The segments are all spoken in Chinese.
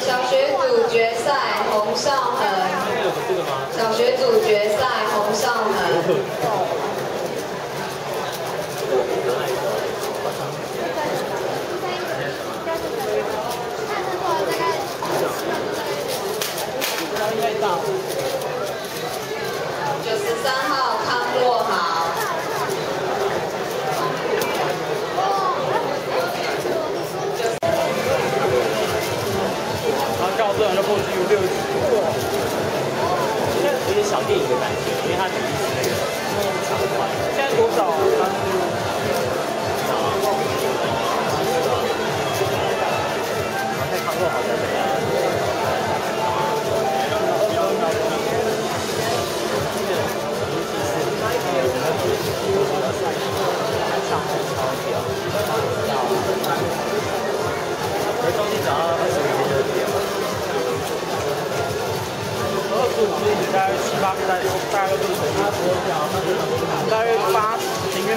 小学组决赛洪少恒，小学组决赛洪少恒，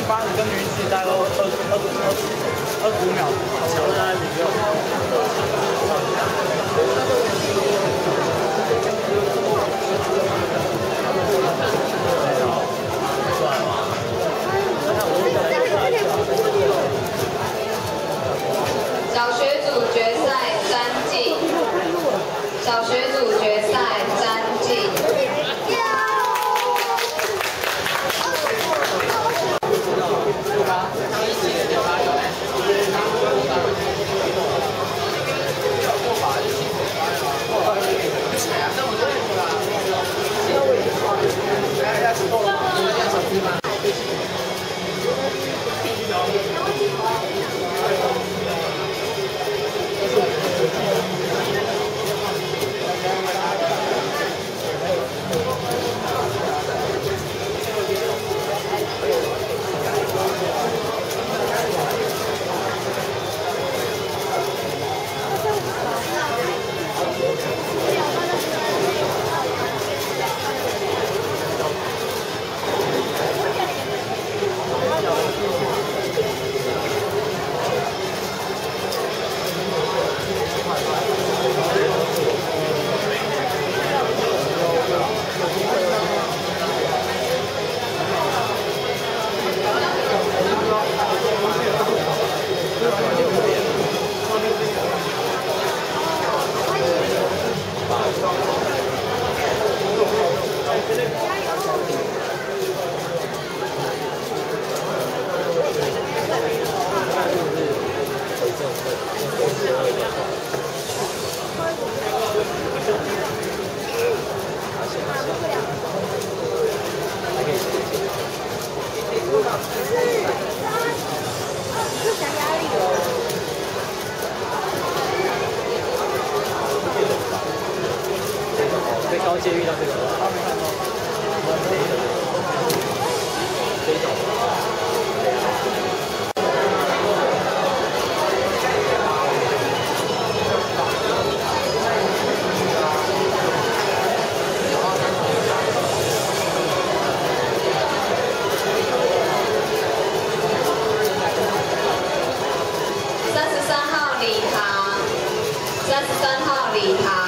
八十跟女子大概二二十二十二十五秒。强的那里面。小学组决赛詹静，小学组决赛被高阶遇到这个，三十三号礼堂，三十三号礼堂，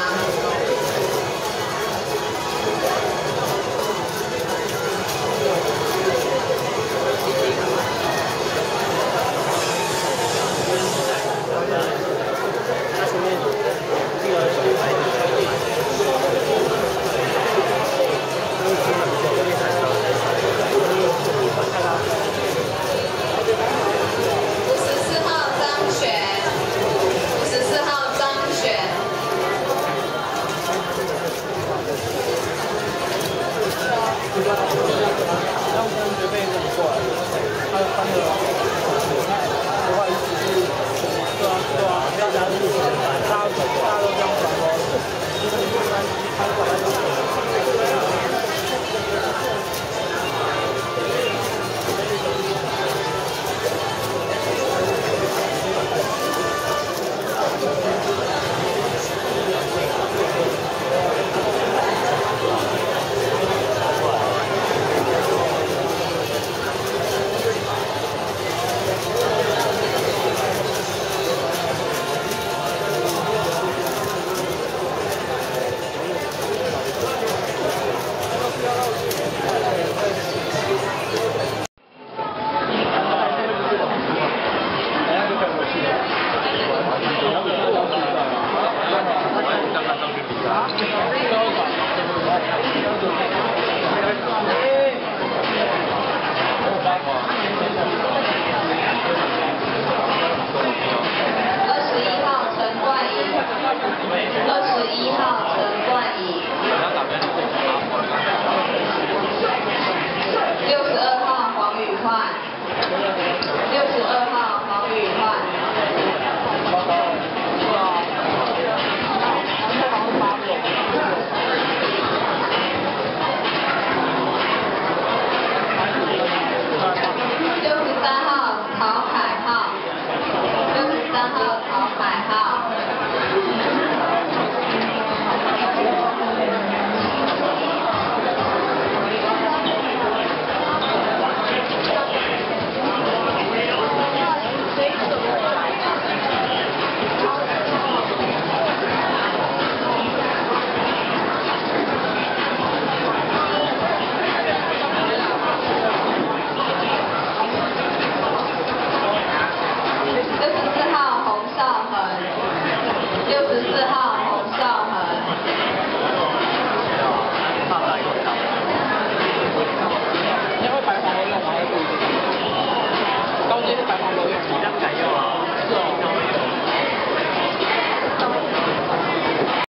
Masterclass.